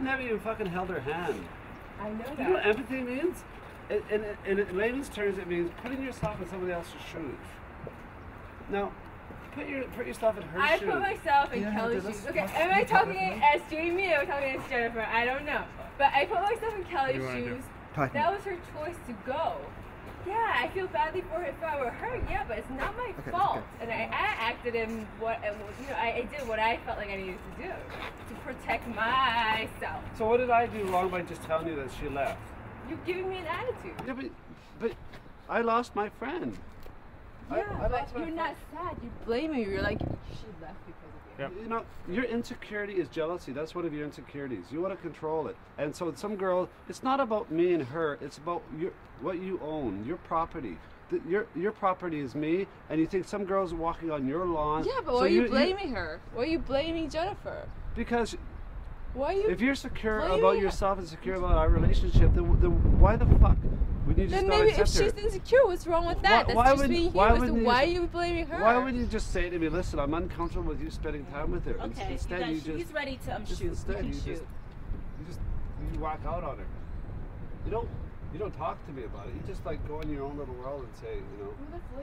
I've never even fucking held her hand. I know Do you know what empathy means? In, in, in, in layman's terms, it means putting yourself in somebody else's shoes. Now, put your put yourself in her I shoes. I put myself in Yeah, Kelly's shoes. Okay, am I talking as Jamie or talking as Jennifer? I don't know. But I put myself in Kelly's you do? shoes. Talking. That was her choice to go. Yeah, I feel badly for her if I were her. Yeah, but it's not my Okay, fault. okay. And I, I acted in what you know. I, I did what I felt like I needed to do to protect myself. So what did I do wrong by just telling you that she left? You're giving me an attitude. Yeah, but, but I lost my friend. Yeah, I but lost my you're not sad. You're blaming her. You're like she left because of you. Yep. You know, your insecurity is jealousy. That's one of your insecurities. You want to control it. And so some girl, it's not about me and her. It's about your what you own, your property. The, your your property is me, and you think some girl's are walking on your lawn. Yeah, but so why are you blaming her? Why are you blaming Jennifer? because Why you? if you're secure blaming about her? yourself and secure about our relationship, then, then why the fuck would you just then not maybe if she's her? insecure, what's wrong with Why- that? That's why just would- being why human. So why are you blaming her? Why wouldn't you just say to me, "Listen, I'm uncomfortable with you spending time with her." In- Okay, you instead, guys, you just he's ready to um, just shoot. You instead can you shoot. just you just you walk out on her. You don't you don't talk to me about it. You just like go in your own little world and say, you know. Who the fuck